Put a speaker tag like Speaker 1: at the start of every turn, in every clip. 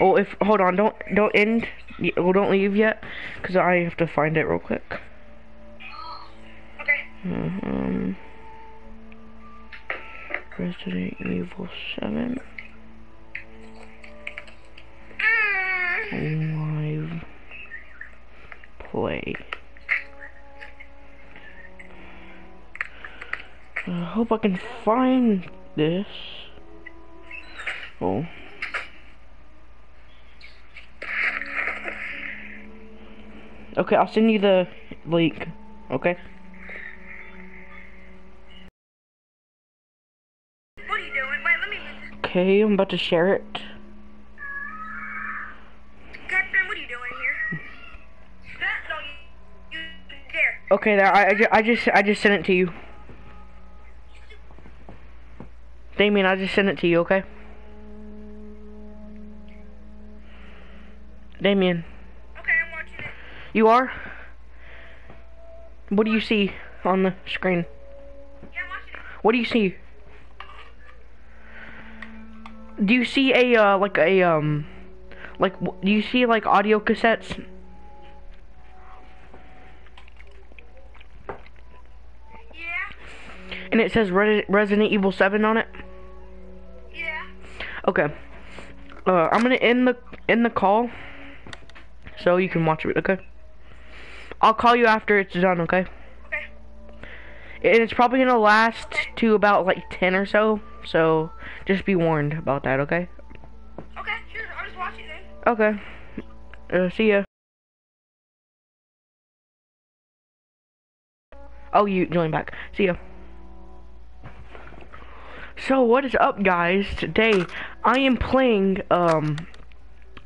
Speaker 1: Oh, if hold on, don't don't end. Well, don't leave yet, cause I have to find it real quick.
Speaker 2: Okay.
Speaker 1: Um, Resident Evil Seven live play. I hope I can find this. Oh. Okay, I'll send you the link. Okay.
Speaker 2: What are you doing? Wait, let me listen.
Speaker 1: Okay, I'm about to share it.
Speaker 2: Catherine, what are you doing here? That, no, you, you there.
Speaker 1: Okay, there. I, I, I just I just sent it to you. Damien, I just sent it to you. Okay. Damien,
Speaker 2: Okay, I'm watching it.
Speaker 1: You are. What do you see on the screen?
Speaker 2: Yeah, I'm.
Speaker 1: What do you see? Do you see a uh, like a um like do you see like audio cassettes?
Speaker 2: Yeah,
Speaker 1: And it says Re- Resident Evil 7 on it?
Speaker 2: yeah.
Speaker 1: Okay. Uh, I'm gonna end the end the call, so you can watch it. Okay. I'll call you after it's done. Okay.
Speaker 2: Okay.
Speaker 1: And it's probably gonna last to about like ten or so. So just be warned about that. Okay.
Speaker 2: Okay, sure. I'll just watch it then.
Speaker 1: Okay. Uh, see ya. Oh, you join back. See ya. So what is up, guys? Today I am playing um,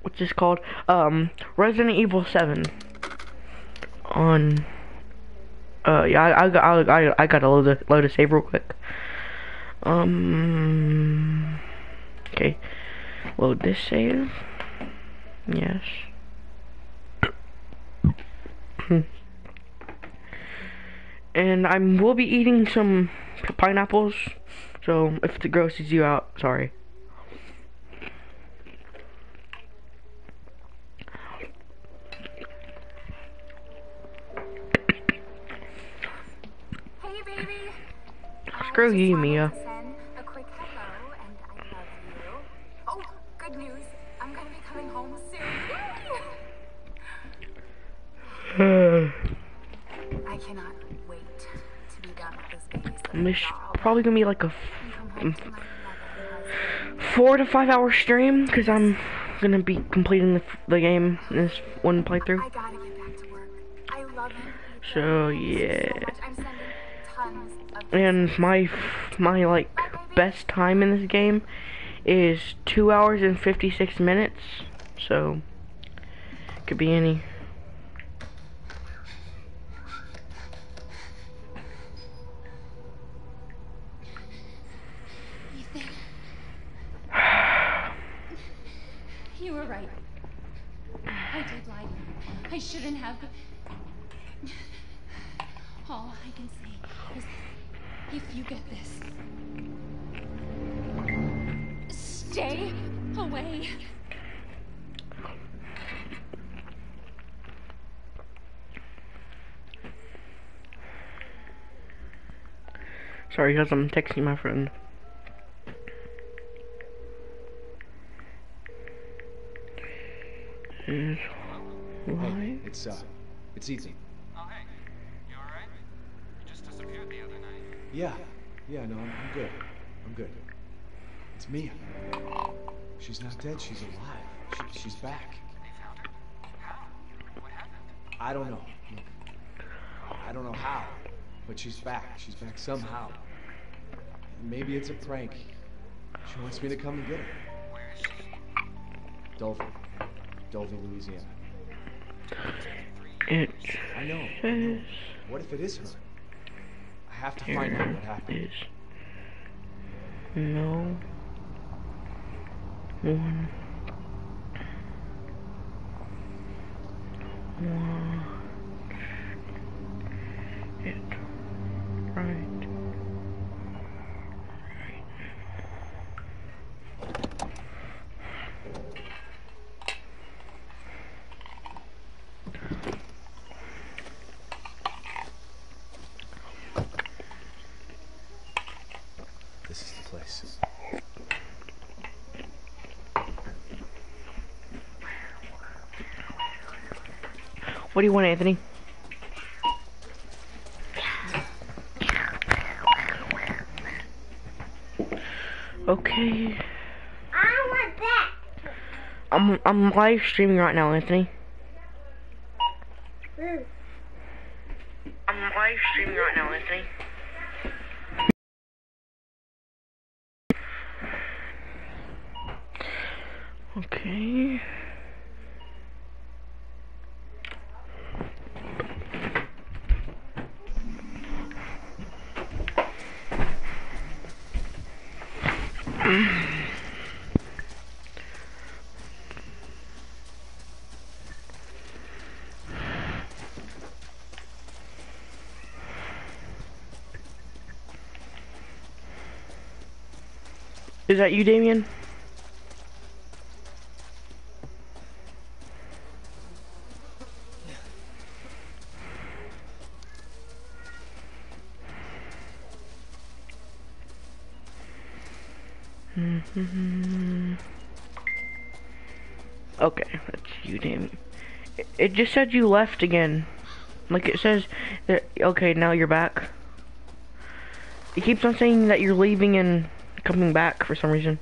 Speaker 1: what's this called? Um, Resident Evil Seven. On. Uh, yeah, I I got I, I, got a load the load a save real quick. Um. Okay. Load this save. Yes. and I will be eating some pineapples, so if the it grosses you out, sorry.
Speaker 3: Hey, baby. I
Speaker 1: Screw you, Mia.
Speaker 3: send a quick hello, and I love you. Oh, good news. I'm gonna be coming home soon. I cannot wait to be done with this
Speaker 1: This probably gonna be like a f-
Speaker 3: and come home to my lovely husband.
Speaker 1: four to five hour stream, cause I'm gonna be completing the, the game in this one playthrough.
Speaker 3: I gotta
Speaker 1: And my my like best time in this game is two hours and fifty six minutes. So could be any. Sorry, guys, I'm texting my friend. Is
Speaker 4: Hey, it's uh, it's Ethan.
Speaker 5: Oh, hey. You alright? You just disappeared the other night.
Speaker 4: Yeah, yeah, no, I'm, I'm good. I'm good. It's Mia. She's not dead. She's alive. She, she's back.
Speaker 5: They found her? How? What happened?
Speaker 4: I don't know. Look, I don't know how, but she's back. She's back somehow. Maybe it's a prank. She wants me to come and get her.
Speaker 5: Where is she?
Speaker 4: Dulvey, Dulvey, Louisiana.
Speaker 1: It
Speaker 4: I know. I know.
Speaker 1: says
Speaker 4: What if it is her? I have to find out what happened.
Speaker 1: no one wants it right. What do you want, Anthony? Okay.
Speaker 2: I want that.
Speaker 1: I'm I'm live streaming right now, Anthony.
Speaker 2: Mm.
Speaker 1: I'm live streaming right now, Anthony. Okay. Is that you, Damien? Mm-hmm. Okay, that's you, Damien. It- It just said you left again. Like it says, that, okay, now you're back. It keeps on saying that you're leaving and coming back for some reason.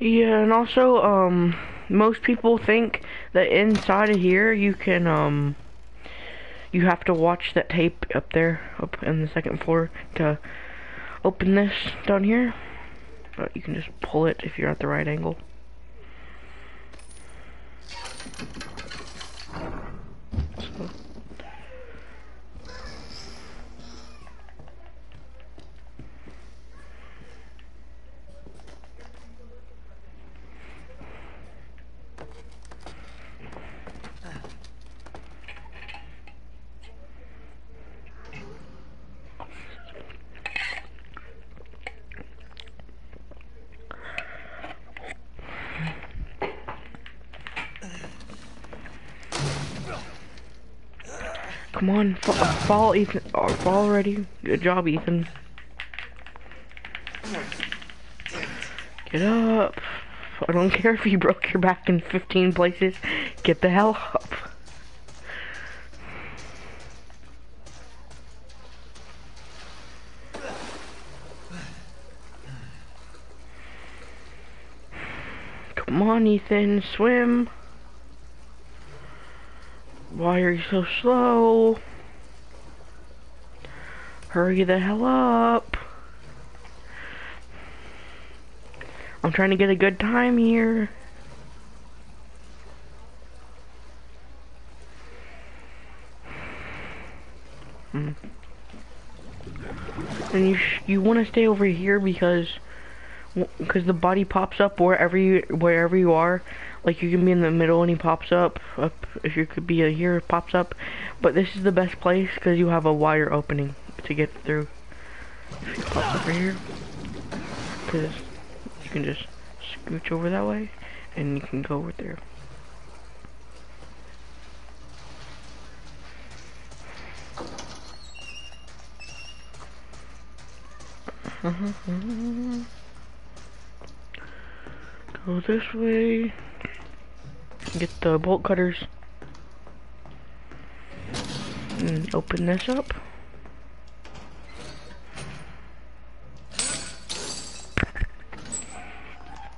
Speaker 1: Yeah, and also, um, most people think that inside of here you can, um, you have to watch that tape up there, up in the second floor to open this down here. But you can just pull it if you're at the right angle. Come on, fa uh, fall, Ethan. Oh, fall already. Good job, Ethan. Get up. I don't care if you broke your back in 15 places. Get the hell up. Come on, Ethan. Swim. Why are you so slow? Hurry the hell up. I'm trying to get a good time here. Hmm. And you you want to stay over here because because the body pops up wherever you wherever you are. Like you can be in the middle and he pops up. Up if you could be here, it pops up. But this is the best place because you have a wire opening to get through. If you pop over here, because you can just scooch over that way, and you can go over there. Go this way. Get the bolt cutters. And open this up.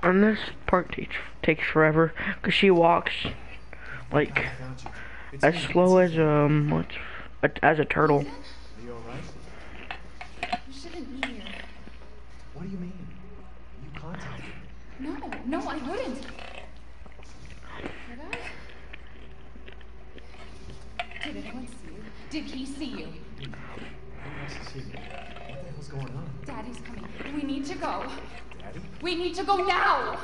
Speaker 1: And this part takes takes forever because she walks like
Speaker 4: Found
Speaker 1: as slow as um what's a, as a turtle.
Speaker 4: Are you alright?
Speaker 6: You shouldn't be here.
Speaker 4: What do you mean? You contacted me.
Speaker 6: No, no, I wouldn't. Did I? anyone see you? Did he see you?
Speaker 4: Who wants to see me? What the hell's going on?
Speaker 6: Daddy's coming. We need to go.
Speaker 4: Daddy?
Speaker 6: We need to go now.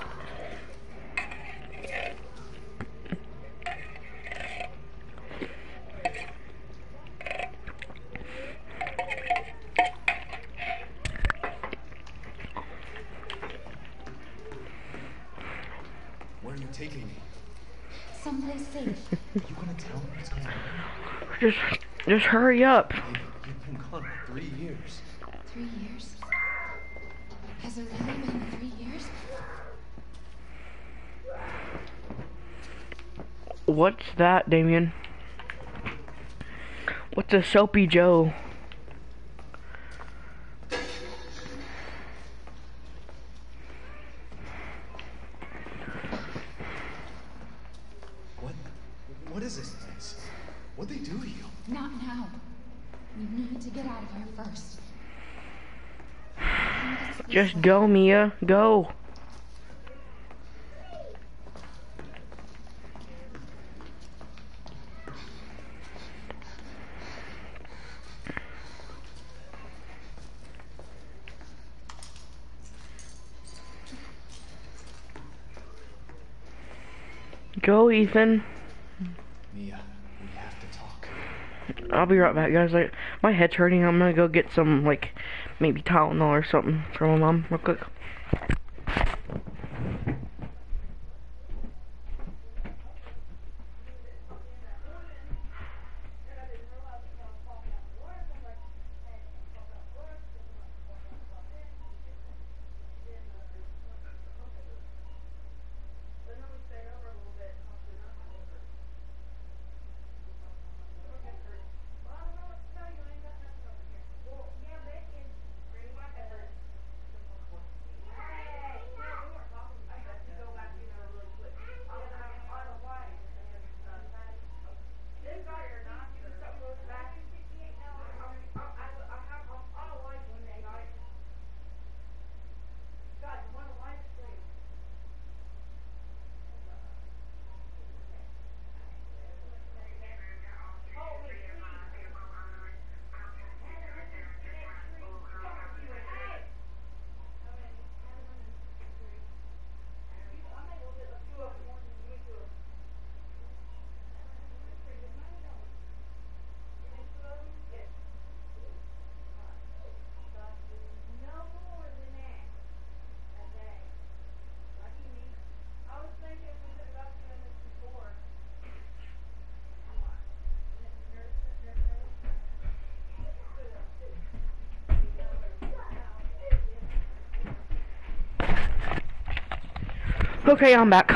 Speaker 4: Where are you taking me?
Speaker 6: Someplace safe.
Speaker 4: are You gonna tell me what's going on?
Speaker 1: Just, hurry up.
Speaker 4: You've been gone three years.
Speaker 6: Three years? Has it really been three years?
Speaker 1: What's that, Damien? What's a soapy Joe?
Speaker 4: What? What is this place? What'd they do to you?
Speaker 6: Not now. We need to get out of here first.
Speaker 1: Just go, Mia. Go. Go, Ethan.
Speaker 4: Mia, we have to talk.
Speaker 1: I'll be right back, guys. Like, my head's hurting. I'm gonna go get some, like, maybe Tylenol or something from my mom real quick. Okay, I'm back.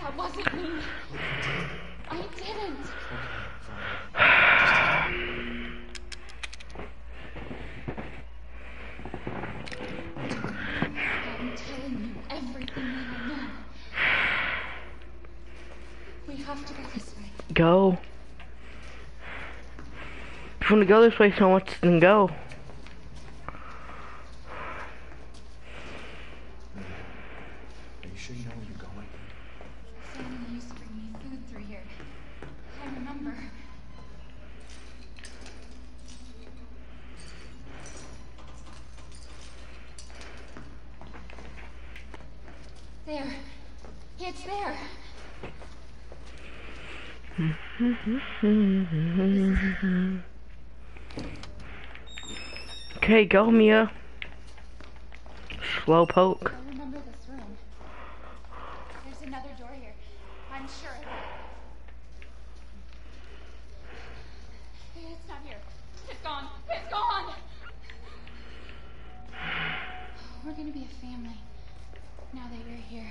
Speaker 6: That wasn't me. I didn't. I'm telling you everything I know. We have to go this way.
Speaker 1: Go. If you want to go this way so much, then go.
Speaker 4: Are you sure you know where you're going?
Speaker 6: Family used to bring me food through here. I remember. There. It's there.
Speaker 1: Okay, go, Mia. Slow poke.
Speaker 6: I remember this room. There's another door here. I'm sure of it. It's not here. I'm sure of It's gone. It's gone. We're gonna be a family now that you're here.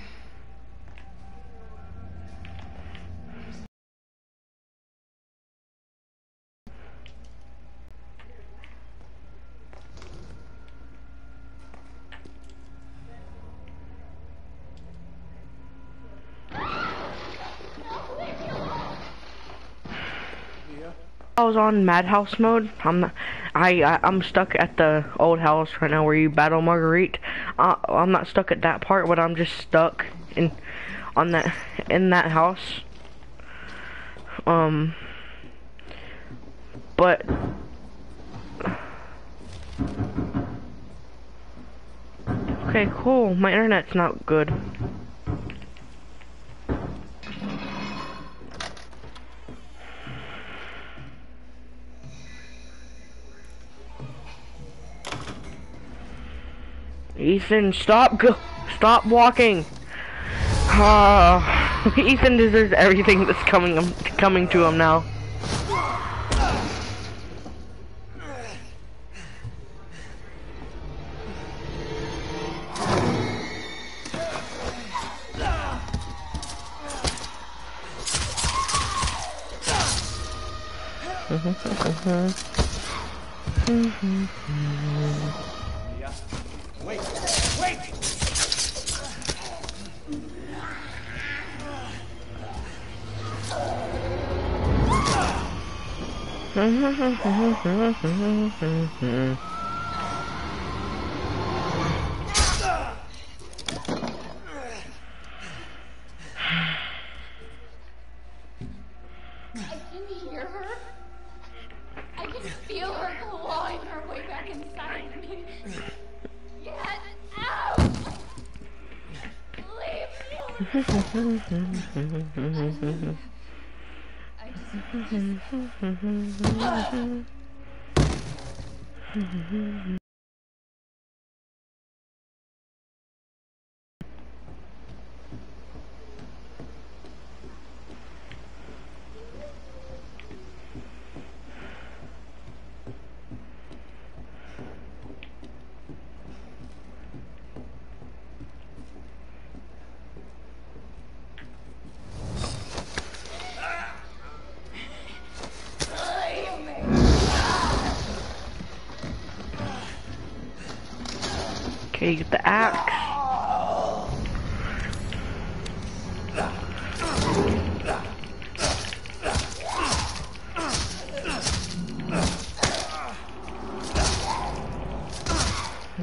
Speaker 1: I was on Madhouse mode. I'm I, I I'm stuck at the old house right now where you battle Marguerite. Uh, I'm not stuck at that part, but I'm just stuck in on that in that house. Um, but okay, cool. My internet's not good. Ethan, stop go stop walking. Ah, Ethan deserves everything that's coming coming to him now.
Speaker 4: Wait! Wait!
Speaker 6: I 嗯哼。哼哼哼哼哼哼哼
Speaker 1: Okay, get the axe.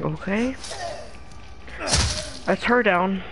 Speaker 1: Okay. That's her down.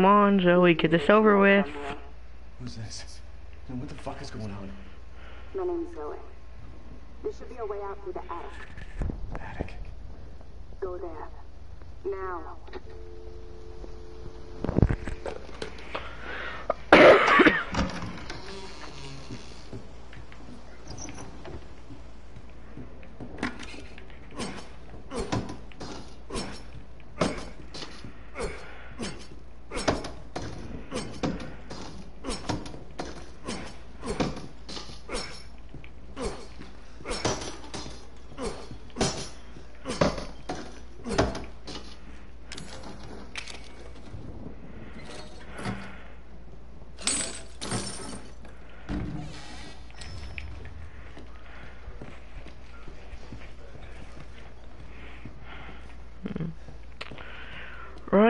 Speaker 1: Come on, Zoe, get this over with.
Speaker 4: Who's this? And what the fuck is going on?
Speaker 7: My name's Zoe. There should be a way out through the attic.
Speaker 4: Attic.
Speaker 7: Go there. Now.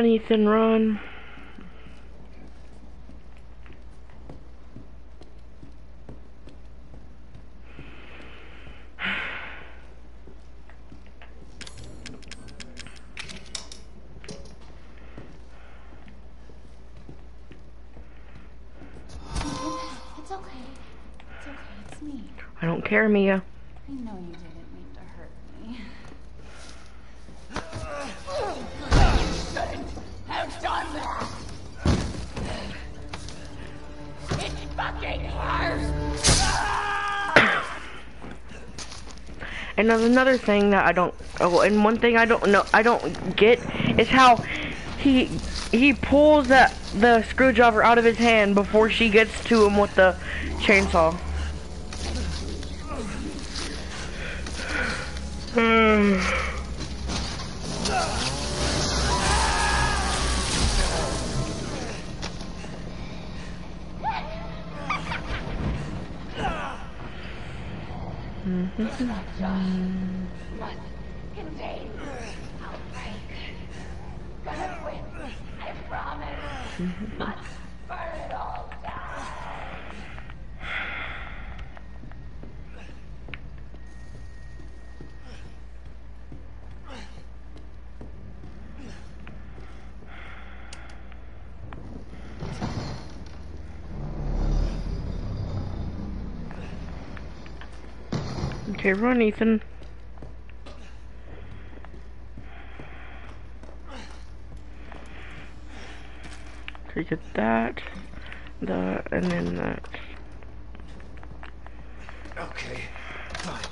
Speaker 1: Run, Ethan, run.
Speaker 6: It's okay. It's okay. It's me.
Speaker 1: I don't care, Mia. And another thing that I don't. Oh, and one thing I don't know, I don't get is how he he pulls that the screwdriver out of his hand before she gets to him with the chainsaw.
Speaker 6: Destruction must contain outbreak. Gonna win, I promise. Must burn it all down.
Speaker 1: Okay, run, Ethan. Okay, get that, that, and then that.
Speaker 4: Okay, fine.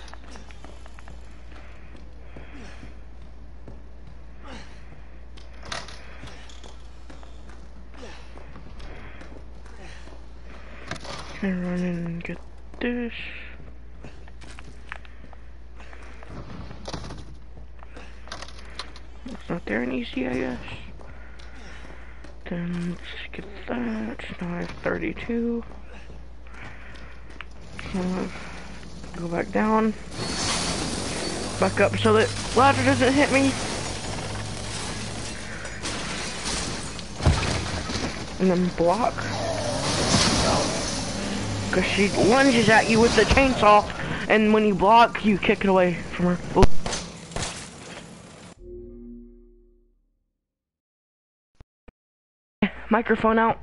Speaker 1: Okay, run in and get this. It's not there in easy, I guess. Then let's get that. Now I have 32. So, go back down. Back up so that ladder doesn't hit me. And then block. Cause she lunges at you with the chainsaw, and when you block, you kick it away from her. Microphone out.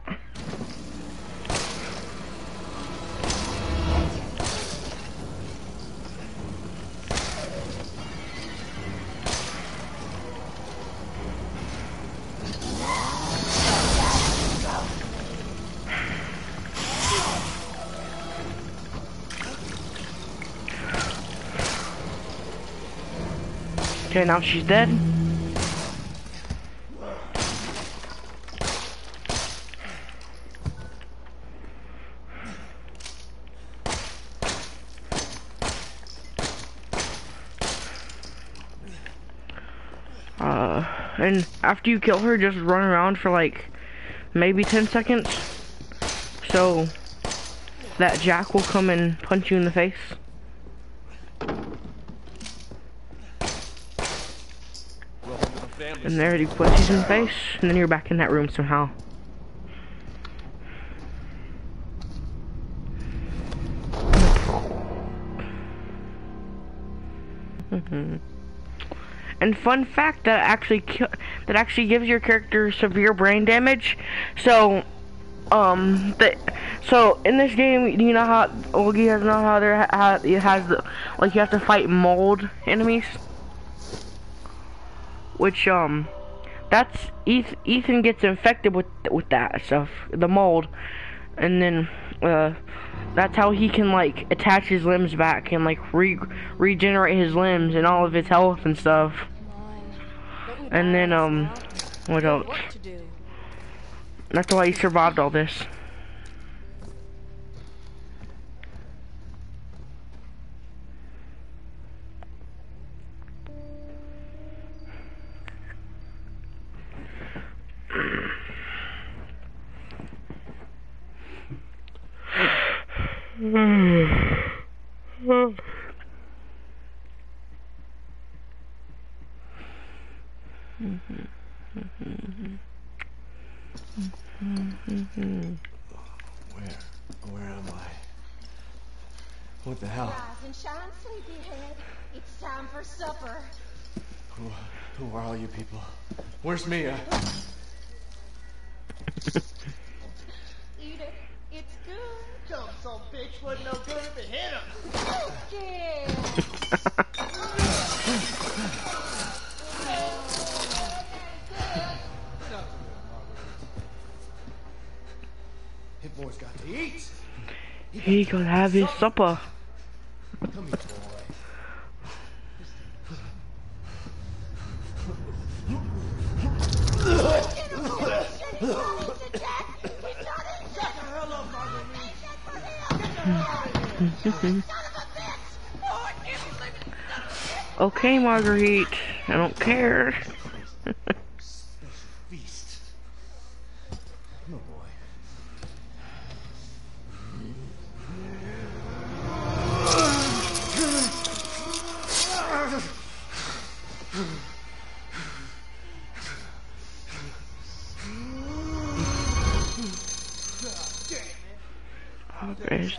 Speaker 1: Okay, now she's dead. Uh, and after you kill her, just run around for like maybe 10 seconds. So that Jack will come and punch you in the face.
Speaker 4: Welcome to the family.
Speaker 1: And there he punches in the face, and then you're back in that room somehow. Mhm. and fun fact that actually that actually gives your character severe brain damage. So, um, the, so in this game, you know how well has know how there it has the like you have to fight mold enemies which um that's Ethan, Ethan gets infected with with that stuff the mold and then uh that's how he can like attach his limbs back and like re regenerate his limbs and all of his health and stuff. And then um what else? That's why he survived all this
Speaker 4: Where? Where am I? What the hell?
Speaker 6: Rise and shine, sleepyhead. It's time for supper.
Speaker 4: Who, who are all you people? Where's Mia?
Speaker 6: Eat it. It's good.
Speaker 8: Dumb son bitch wasn't no good if it hit him.
Speaker 6: Yeah.
Speaker 4: Hit boy's got to eat.
Speaker 1: he could have his supper
Speaker 4: Come
Speaker 1: okay marguerite. I don't care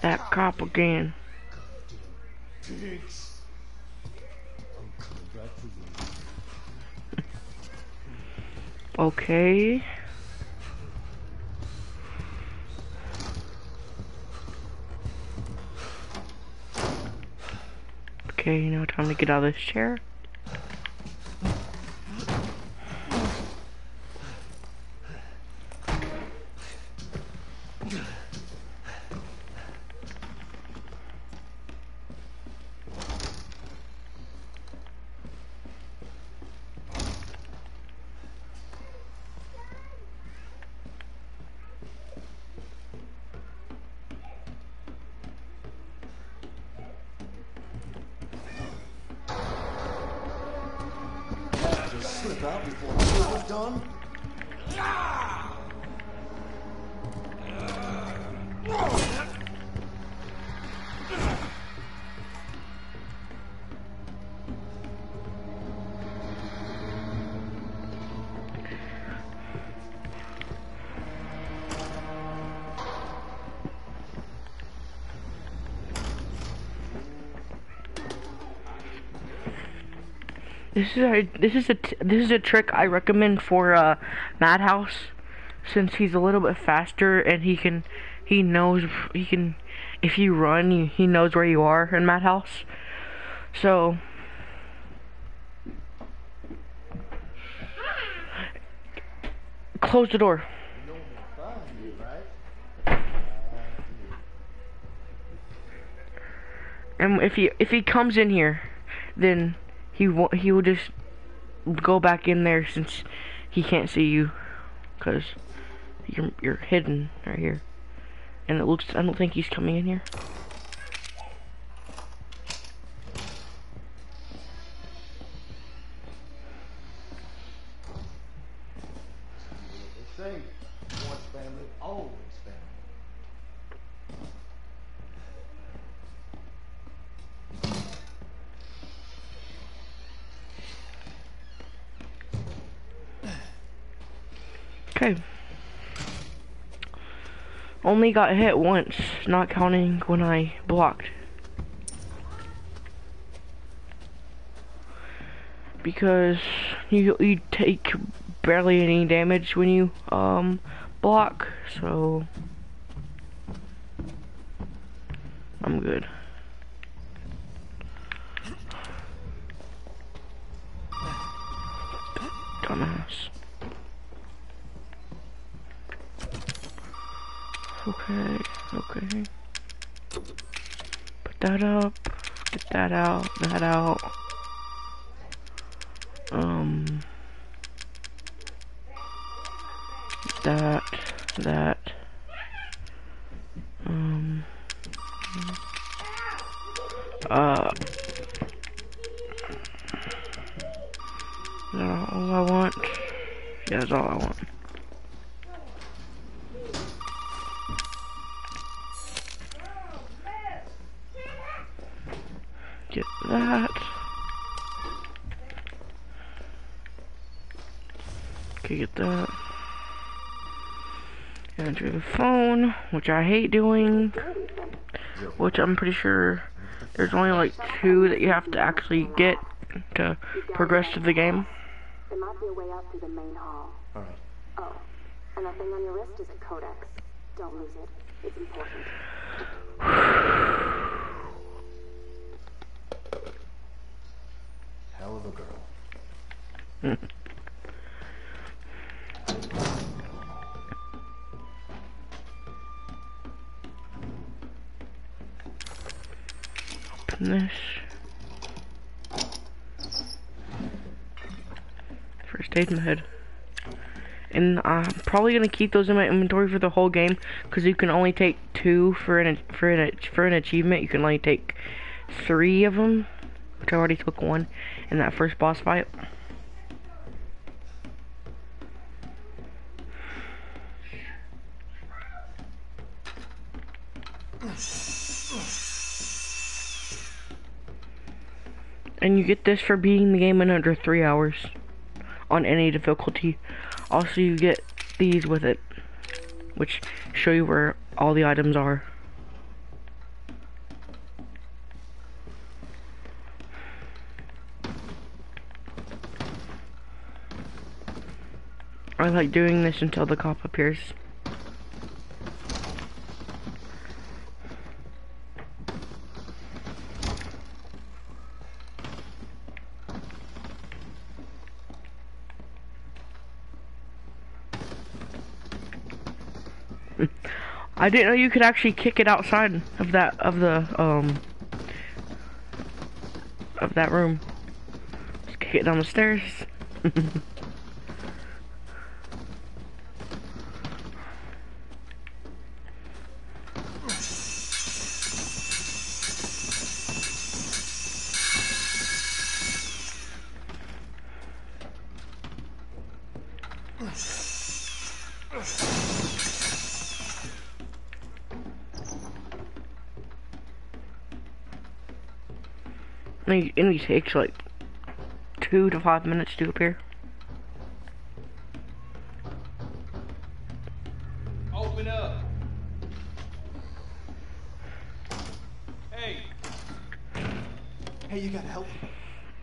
Speaker 1: That cop again.
Speaker 8: You.
Speaker 1: Okay. Okay, now time to get out of this chair. This is a this is a trick I recommend for uh, Madhouse, since he's a little bit faster and he can he knows he can if you run he, he knows where you are in Madhouse. So close the door. And if he if he comes in here, then he will he will just go back in there since he can't see you, cause you're you're hidden right here. And it looks I don't think he's coming in here.
Speaker 8: They say once family, always family.
Speaker 1: Okay. Only got hit once, not counting when I blocked. Because you you take barely any damage when you um block, so I'm good. Dumbass. Okay, okay. Put that up. Get that out. That out. Um. That. That. Um. Uh. Is that all I want? Yeah, that's all I want. Get that. Okay, get that. Enter the phone, which I hate doing. Which I'm pretty sure there's only like two that you have to actually get to progress to the game.
Speaker 7: There might be a way out through the main hall.
Speaker 4: All right.
Speaker 7: Oh, and that thing on your wrist is a codex. Don't lose it. It's important.
Speaker 8: Hell of a girl.
Speaker 1: This. First aid. And I'm probably gonna keep those in my inventory for the whole game, because you can only take two for an for an for an achievement. You can only take three of them, which I already took one in that first boss fight. get this for beating the game in under three hours on any difficulty. Also, you get these with it, which show you where all the items are. I like doing this until the cop appears. I didn't know you could actually kick it outside of that of the um of that room. Just kick it down the stairs. He, and takes like two to five minutes to appear.
Speaker 5: Open up. Hey,
Speaker 4: Hey, you gotta help me.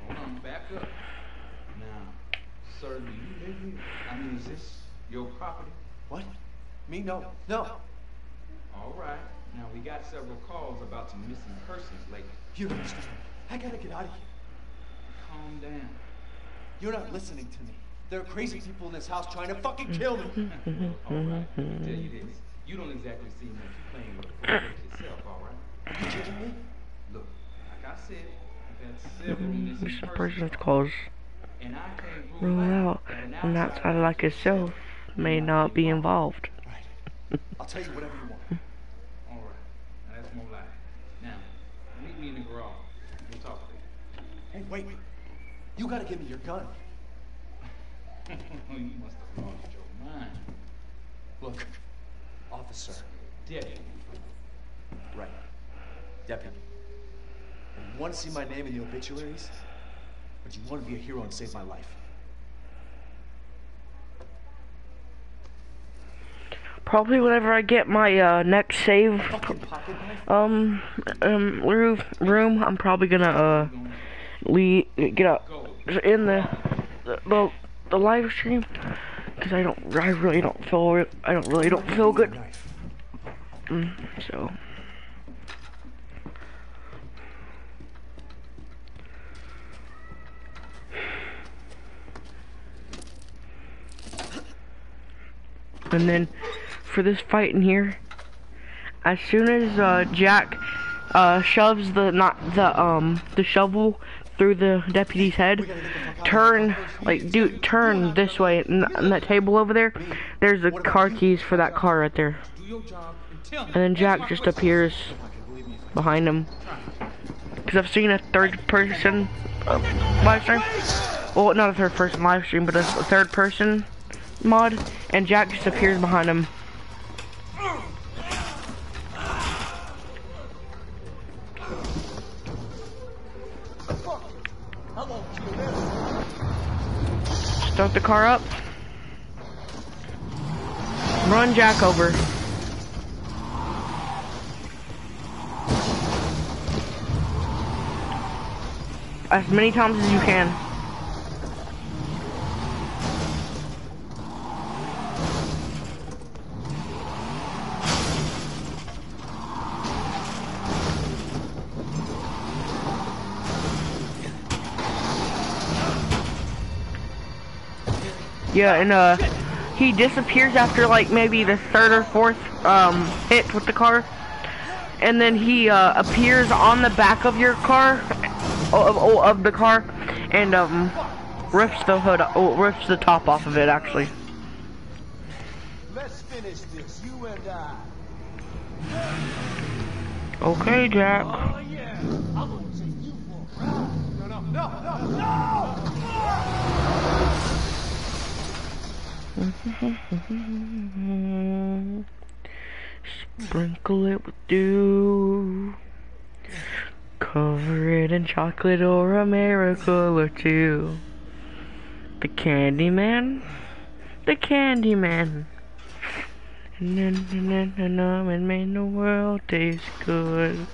Speaker 5: hold on, back up. Now, sir, do you live here? I mean, is this your property?
Speaker 4: What? Me? No. No.
Speaker 5: All right. Now, we got several calls about some missing persons lately.
Speaker 4: You don't understand. I gotta get out of here.
Speaker 5: Calm down.
Speaker 4: You're not listening to me. There are crazy people in this house trying to fucking kill me.
Speaker 5: all right. Let me tell you this. You don't exactly seem like you're playing with a yourself, all right?
Speaker 4: Are you kidding me?
Speaker 5: Look, like I said, I've had several missing
Speaker 1: There's a
Speaker 5: persons
Speaker 1: person that calls
Speaker 5: and
Speaker 1: rule out,
Speaker 5: that an
Speaker 1: and
Speaker 5: outsider
Speaker 1: outside like himself may not be involved.
Speaker 4: Right. I'll tell you whatever you want.
Speaker 5: All right. Now that's more like it. Now, meet me in the garage. We'll talk later.
Speaker 4: Hey, wait. You gotta give me your gun.
Speaker 5: you must have lost your mind.
Speaker 4: Look, officer.
Speaker 5: Deputy.
Speaker 4: Right. Deputy. You want to see my name in the obituaries? Or do you want to be a hero and save my life?
Speaker 1: Probably whenever I get my uh, next save
Speaker 4: Fucking pocket knife?
Speaker 1: um um room room, I'm probably gonna uh leave get up in the the the, the live stream because I don't I really don't feel I don't really don't feel good. Mm, so. And then for this fight in here, as soon as uh, Jack uh, shoves the not the um the shovel through the deputy's head, turn like do turn this way and, and that table over there. There's the car keys for that car right there.
Speaker 5: And
Speaker 1: then Jack just appears behind him. Because I've seen a third person uh, live stream. Well, not a third person live stream, but a third person mod. And Jack just appears behind him. The car up. Run Jack over. as many times as you can. Yeah, and uh, he disappears after like maybe the third or fourth um hit with the car, and then he uh, appears on the back of your car, of, of, of the car, and um rips the hood, oh, rips the top off of it actually.
Speaker 8: Let's finish this, you and I.
Speaker 1: Okay, Jack.
Speaker 8: Oh yeah, I'm gonna take you for a ride. No, no, no, no, no!
Speaker 1: Sprinkle it with dew. Cover it in chocolate or a miracle or two. The Candyman. The Candyman. Na na na na na and made the world taste good.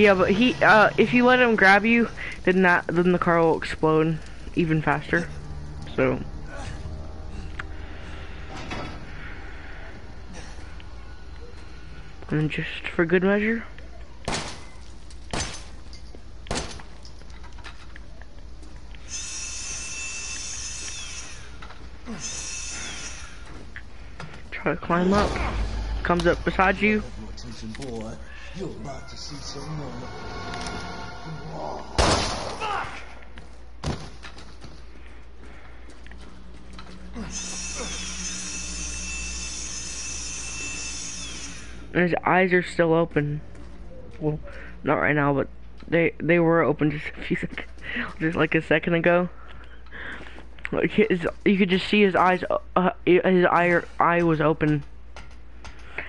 Speaker 1: Yeah, but he, uh, if you let him grab you, then that, then the car will explode even faster. So. And just for good measure. Try to climb up. Comes up beside you.
Speaker 8: You're about to see some more.
Speaker 1: And his eyes are still open. Well, not right now, but they they were open just a few seconds, just like a second ago. Like his, you could just see his eyes. Uh, his eye eye was open.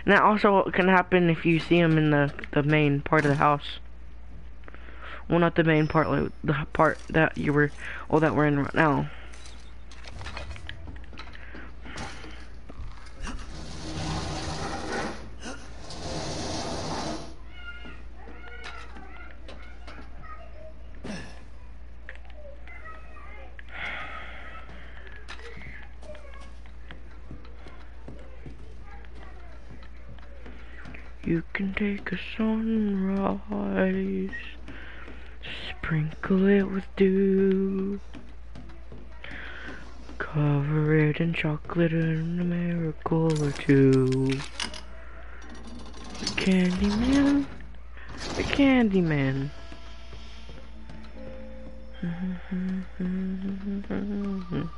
Speaker 1: And that also can happen if you see them in the the main part of the house. Well, not the main part, like the part that you were, or that we're in right now. You can take a sunrise, sprinkle it with dew, cover it in chocolate and a miracle or two. Candyman, the Candyman.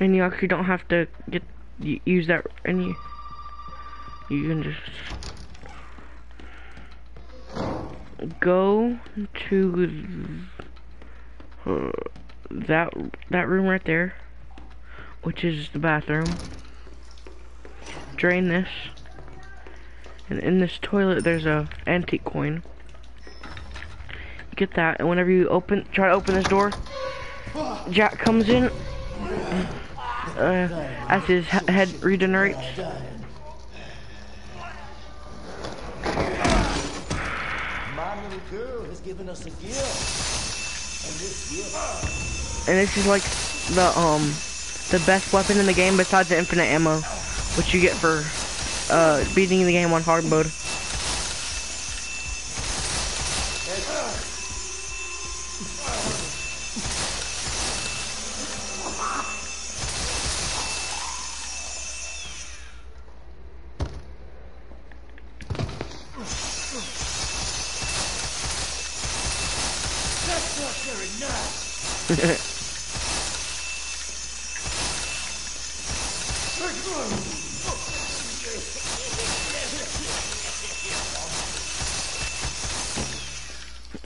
Speaker 1: And you actually don't have to get use that any. You can just go to uh, that that room right there, which is the bathroom. Drain this, and in this toilet there's a antique coin. Get that, and whenever you open, try to open this door, Jack comes in. Uh, as his head regenerates.
Speaker 8: My little girl has given us a. And this gift
Speaker 1: And this is like the um the best weapon in the game besides the infinite ammo, which you get for uh beating the game on hard mode.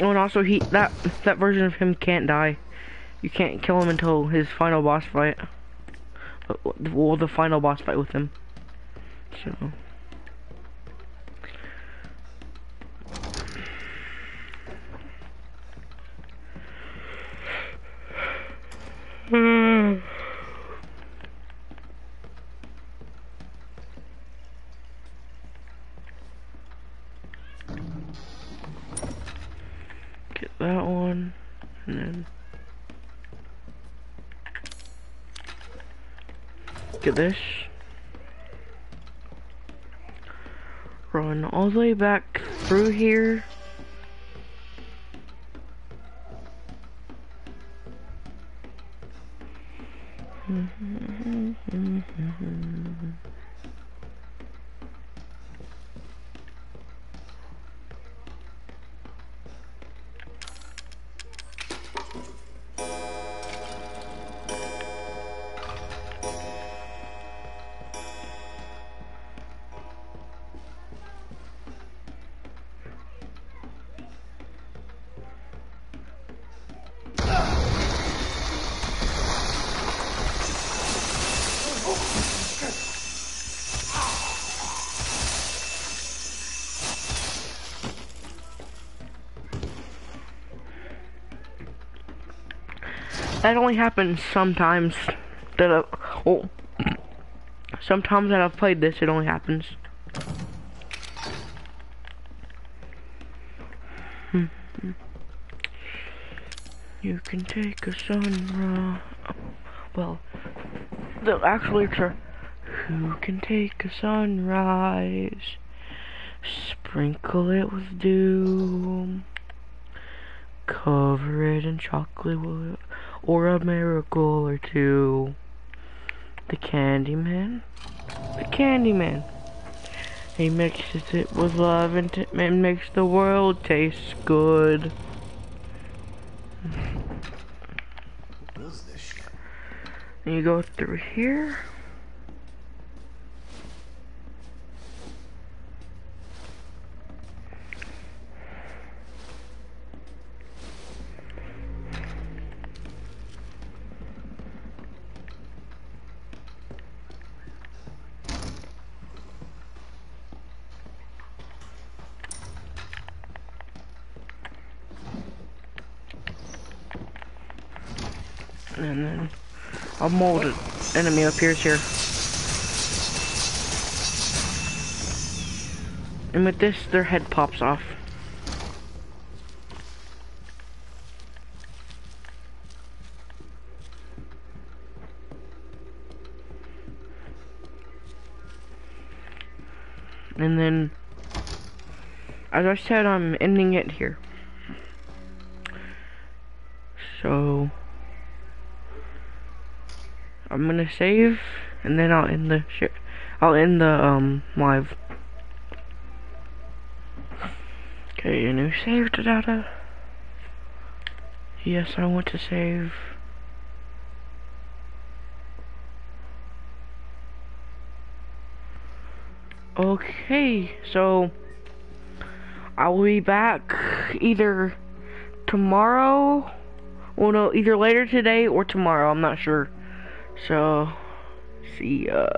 Speaker 1: Oh, and also he that that version of him can't die. You can't kill him until his final boss fight. Uh, Well, the final boss fight with him. So. Get that one, and then get this. Run all the way back through here. That only happens sometimes. That I, oh, sometimes that I've played this, it only happens. Hmm. You can take a sunrise. Well, the actual lyrics are Who can take a sunrise? Sprinkle it with dew. Cover it in chocolate wo- or a miracle or two. The Candyman. The Candyman. He mixes it with love and, t- and makes the world taste good.
Speaker 8: Who is this shit?
Speaker 1: And you go through here. And then a molded enemy appears here. And with this, their head pops off. And then, as I said, I'm ending it here. I'm gonna save, and then I'll end the shit. I'll end the um live. Okay, a new save data. Yes, I want to save. Okay, so I will be back either tomorrow. Well, no, either later today or tomorrow. I'm not sure. So, see ya.